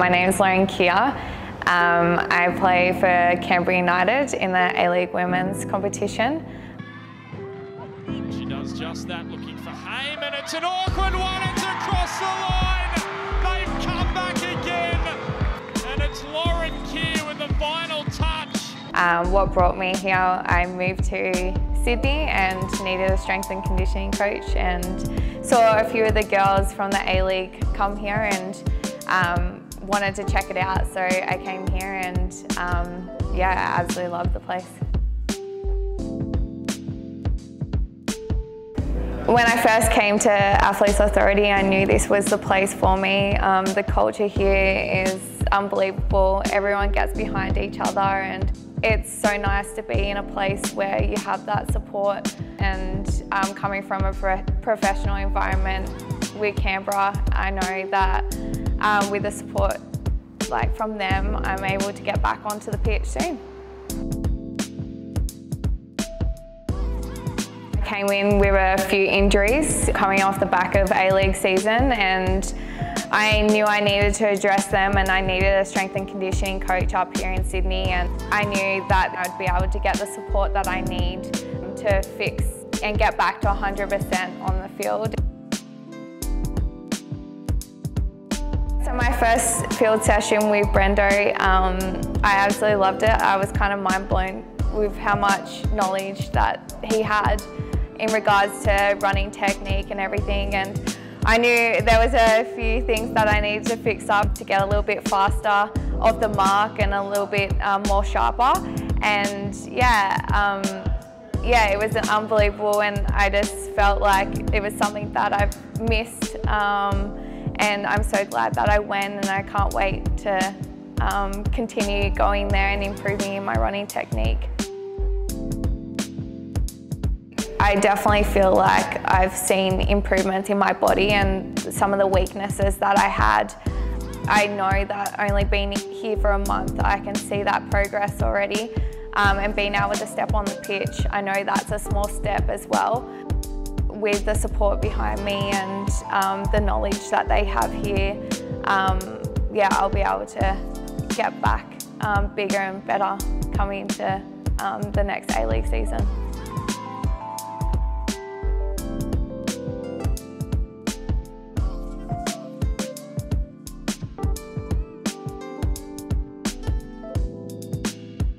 My name is Lauren Keir. Um, I play for Canberra United in the A-League Women's competition. She does just that, looking for Haim, and it's an awkward one, it's across the line! They've come back again, and it's Lauren Keir with the final touch. Um, what brought me here, I moved to Sydney and needed a strength and conditioning coach and saw a few of the girls from the A-League come here and um, wanted to check it out. So I came here and um, yeah, I absolutely love the place. When I first came to Athletes Authority, I knew this was the place for me. Um, the culture here is unbelievable. Everyone gets behind each other and it's so nice to be in a place where you have that support and um, coming from a pro professional environment with Canberra, I know that um, with the support like from them, I'm able to get back onto the pitch soon. I came in with a few injuries coming off the back of A-League season and I knew I needed to address them and I needed a strength and conditioning coach up here in Sydney and I knew that I'd be able to get the support that I need to fix and get back to 100% on the field. So my first field session with Brendo, um, I absolutely loved it. I was kind of mind blown with how much knowledge that he had in regards to running technique and everything and I knew there was a few things that I needed to fix up to get a little bit faster off the mark and a little bit um, more sharper. And yeah, um, yeah, it was unbelievable and I just felt like it was something that I've missed. Um, and I'm so glad that I went and I can't wait to um, continue going there and improving in my running technique. I definitely feel like I've seen improvements in my body and some of the weaknesses that I had. I know that only being here for a month, I can see that progress already. Um, and being able to step on the pitch, I know that's a small step as well. With the support behind me and um, the knowledge that they have here, um, yeah, I'll be able to get back um, bigger and better coming into um, the next A-League season.